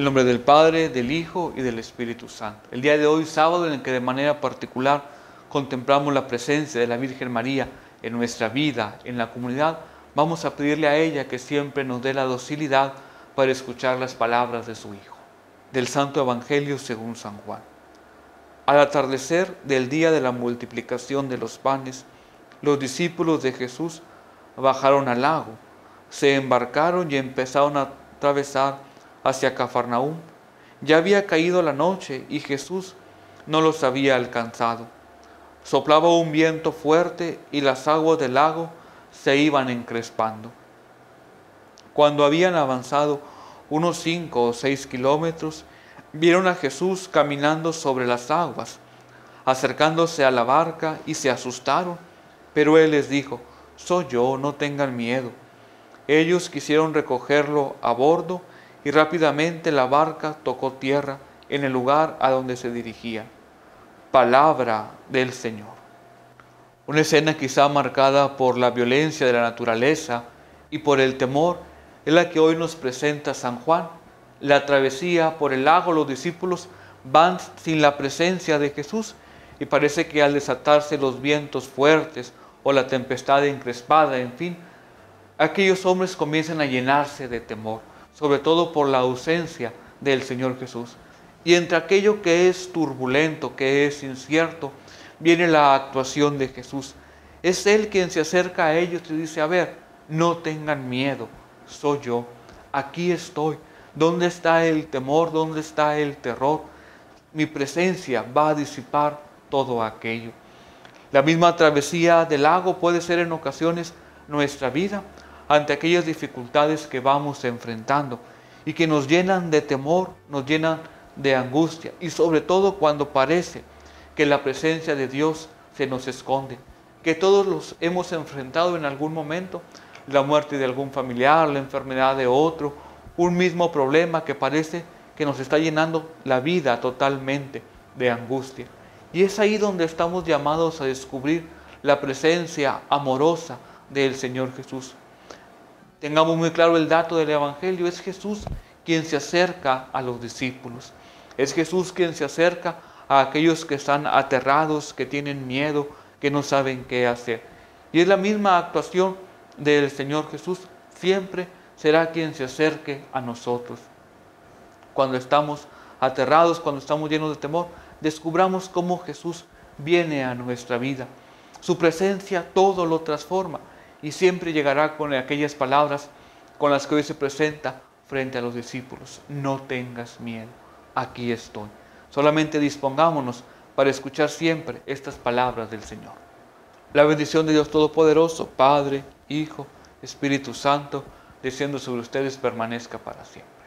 el nombre del Padre, del Hijo y del Espíritu Santo. El día de hoy, sábado, en el que de manera particular contemplamos la presencia de la Virgen María en nuestra vida, en la comunidad, vamos a pedirle a ella que siempre nos dé la docilidad para escuchar las palabras de su Hijo. Del Santo Evangelio según San Juan. Al atardecer del día de la multiplicación de los panes, los discípulos de Jesús bajaron al lago, se embarcaron y empezaron a atravesar hacia Cafarnaúm. Ya había caído la noche y Jesús no los había alcanzado. Soplaba un viento fuerte y las aguas del lago se iban encrespando. Cuando habían avanzado unos cinco o seis kilómetros, vieron a Jesús caminando sobre las aguas, acercándose a la barca y se asustaron, pero él les dijo, soy yo, no tengan miedo. Ellos quisieron recogerlo a bordo y rápidamente la barca tocó tierra en el lugar a donde se dirigía. Palabra del Señor. Una escena quizá marcada por la violencia de la naturaleza y por el temor es la que hoy nos presenta San Juan. La travesía por el lago, los discípulos van sin la presencia de Jesús y parece que al desatarse los vientos fuertes o la tempestad encrespada, en fin, aquellos hombres comienzan a llenarse de temor, sobre todo por la ausencia del Señor Jesús. Y entre aquello que es turbulento, que es incierto, viene la actuación de Jesús. Es Él quien se acerca a ellos y dice, a ver, no tengan miedo, soy yo, aquí estoy. ¿Dónde está el temor? ¿Dónde está el terror? Mi presencia va a disipar todo aquello. La misma travesía del lago puede ser en ocasiones nuestra vida ante aquellas dificultades que vamos enfrentando y que nos llenan de temor, nos llenan de angustia y sobre todo cuando parece que la presencia de Dios se nos esconde, que todos los hemos enfrentado en algún momento, la muerte de algún familiar, la enfermedad de otro, un mismo problema que parece que nos está llenando la vida totalmente de angustia. Y es ahí donde estamos llamados a descubrir la presencia amorosa del Señor Jesús. Tengamos muy claro el dato del Evangelio, es Jesús quien se acerca a los discípulos. Es Jesús quien se acerca a aquellos que están aterrados, que tienen miedo, que no saben qué hacer. Y es la misma actuación del Señor Jesús. Siempre será quien se acerque a nosotros. Cuando estamos aterrados, cuando estamos llenos de temor, descubramos cómo Jesús viene a nuestra vida. Su presencia todo lo transforma y siempre llegará con aquellas palabras con las que hoy se presenta frente a los discípulos. No tengas miedo, aquí estoy. Solamente dispongámonos para escuchar siempre estas palabras del Señor. La bendición de Dios Todopoderoso, Padre, Hijo, Espíritu Santo, desciendo sobre ustedes permanezca para siempre.